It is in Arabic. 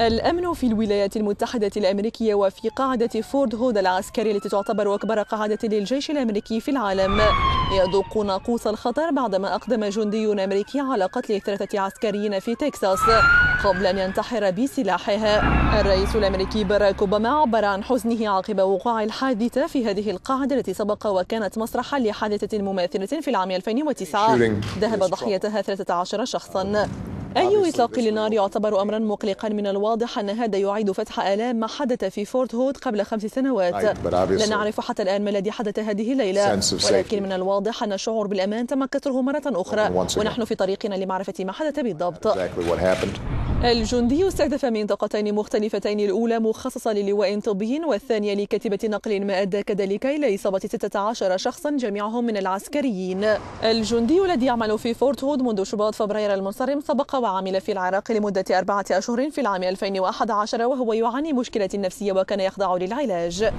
الأمن في الولايات المتحدة الأمريكية وفي قاعدة فورد هود العسكرية التي تعتبر أكبر قاعدة للجيش الأمريكي في العالم. يدق ناقوس الخطر بعدما أقدم جندي أمريكي على قتل ثلاثة عسكريين في تكساس قبل أن ينتحر بسلاحه. الرئيس الأمريكي باراك أوباما عبر عن حزنه عقب وقوع الحادثة في هذه القاعدة التي سبق وكانت مسرحا لحادثة مماثلة في العام 2009 ذهب ضحيتها 13 شخصا. أي إطلاق للنار يعتبر أمرا مقلقا من الواضح أن هذا يعيد فتح آلام ما حدث في فورت هود قبل خمس سنوات. لا نعرف حتى الآن ما الذي حدث هذه الليلة. ولكن من الواضح أن الشعور بالأمان تم كسره مرة أخرى. ونحن في طريقنا لمعرفة ما حدث بالضبط. الجندي استهدف منطقتين مختلفتين الأولى مخصصة للواء طبي والثانية لكتيبة نقل ما أدى كذلك إلى إصابة 16 شخصا جميعهم من العسكريين. الجندي الذي يعمل في فورت هود منذ شباط فبراير المنصرم سبق وعمل في العراق لمدة أربعة أشهر في العام 2011 وهو يعاني مشكلة نفسية وكان يخضع للعلاج.